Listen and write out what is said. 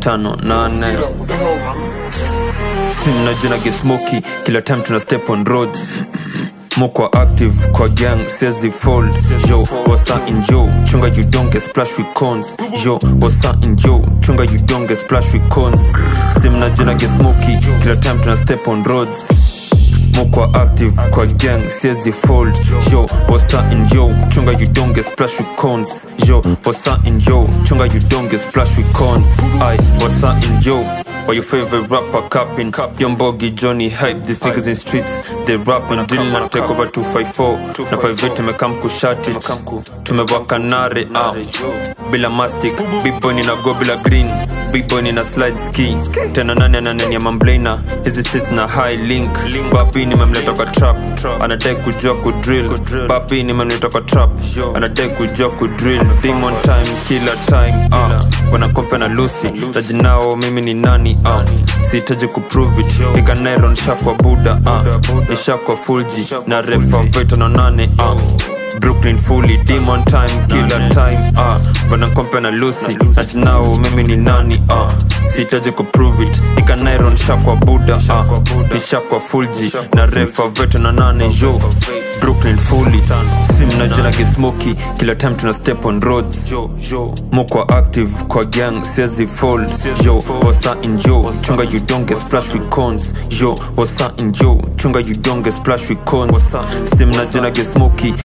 tano nane. Simnajuna gesmoki kila time tuna step on roads. Mokwa active kwa gang sezi fold. Jo wasa injo chunga you don't get splash with cons jo wasa injo chunga you don't get splash with cons simnajuna gesmoki kila time tuna step on roads mukwa active kwa gang siezi fold. Yo wasa in yo chunga you don't get splash with cons yo wasa in yo chunga you don't get splash with cons i wasa in yo or your favorite rapper capping? Young Boggy, Johnny Hype, these niggas in streets They rap and dealing and take over 254 Na 58 tumekam kushati Tumewaka nare, out. Bila mastic, big boy nina go bila green. Big boy nina slide ski. Tena nani ananeni ya mamblena Hizi sis na high link? Bapi nimemleta kwa trap. Anadai kujua kudrill Bapi nimemleta kwa trap. Anadai kujua kudrill Demon time, killer time, ah Wanakompe na lusi taji nao mimi ni nani uh. sihitaji kuprvit it piga nairon shakwa buda uh. nishakwa fulji na refa veto na nane uh. brooklyn fully demon time killer time uh. wanakompe na lusi taji nao mimi ni nani uh. sihitaji kuprvit it piga nairon shakwa buda uh. nishakwa fulji na refa veto na nane jo brooklyn fully simnajana kismoki. Kila time tuna step on roads. Mokwa active kwa gang sezi fold. Yo wasa in yo chunga you don't get splash with cons yo wasa in yo chunga you don't get splash with cons simnajana gesmoki